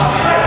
Amen.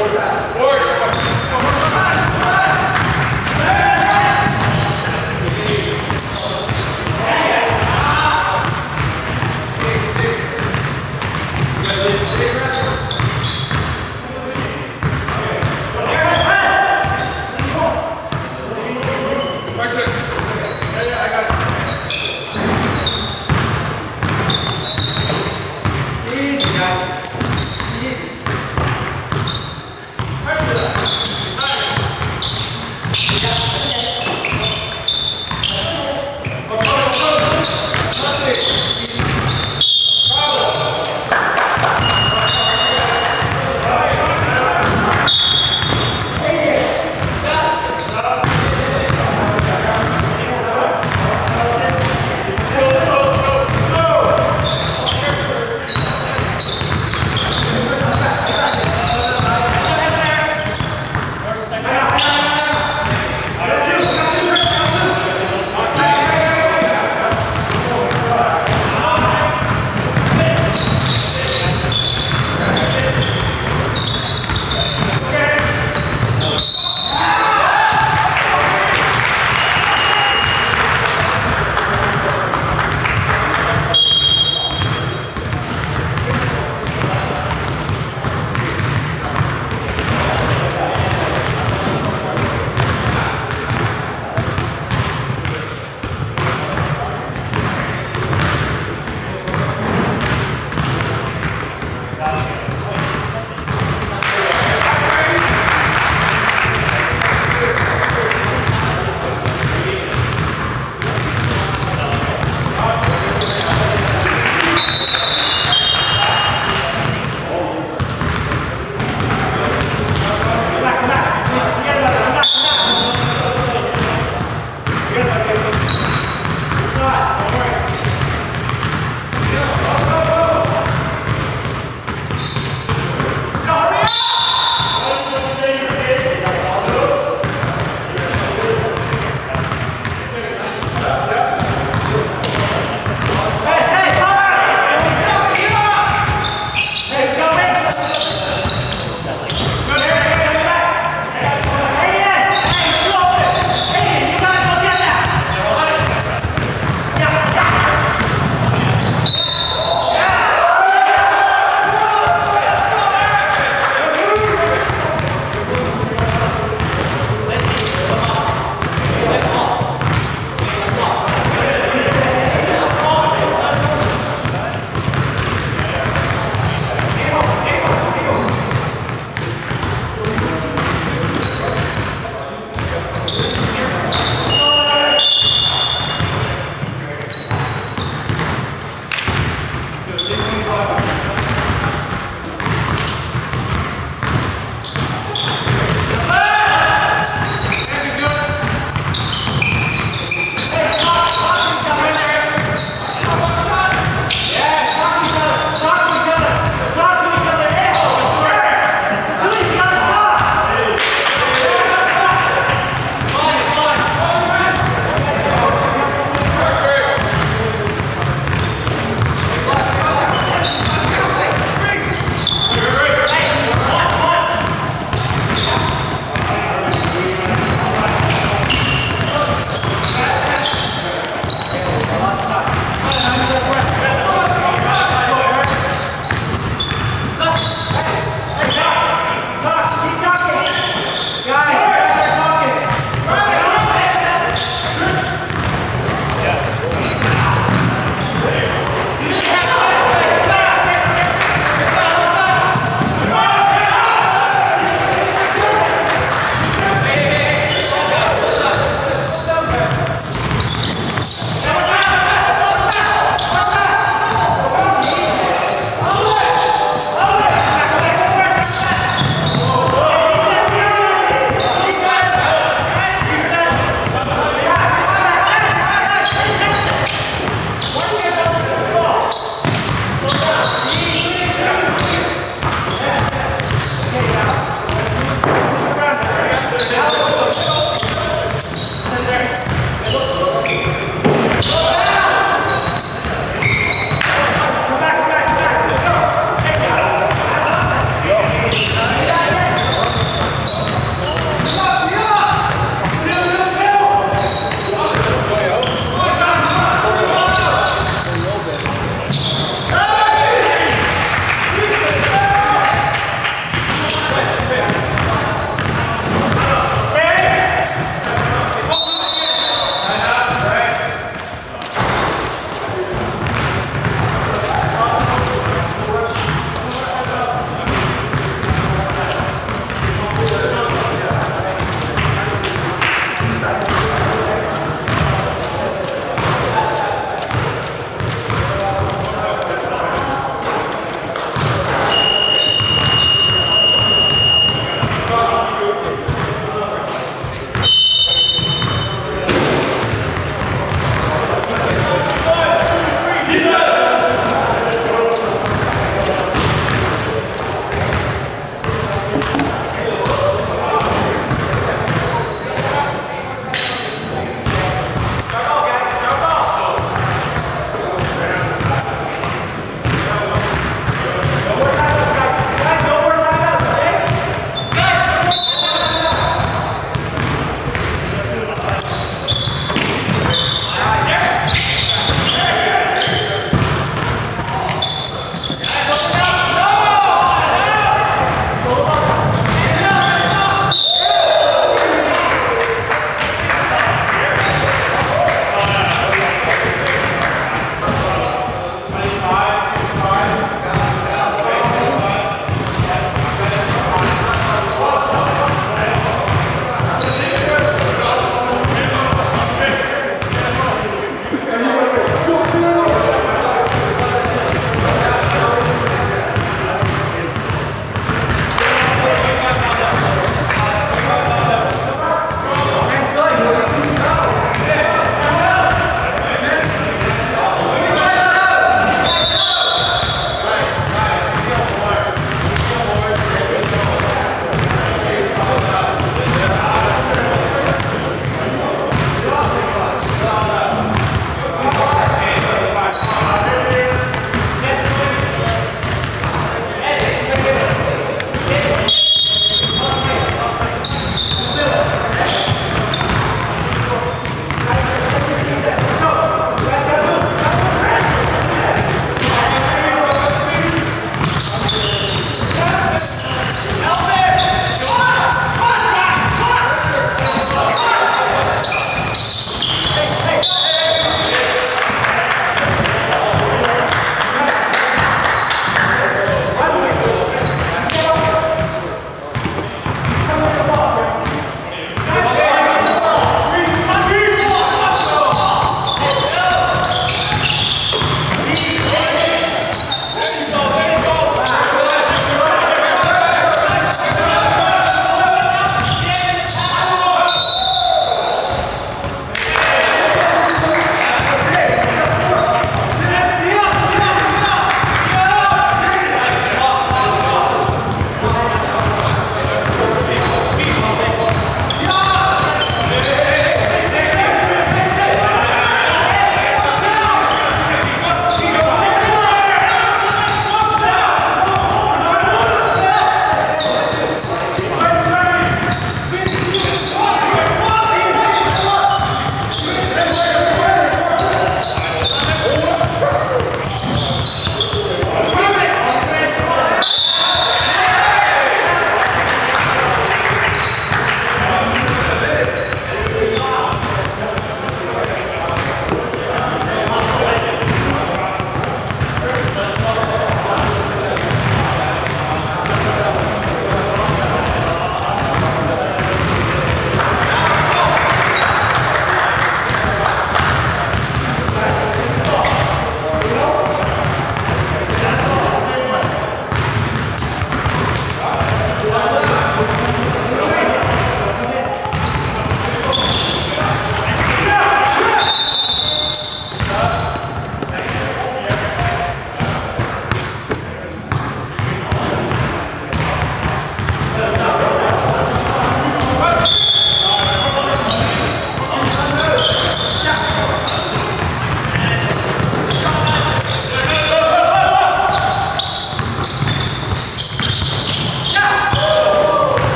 Order. Order.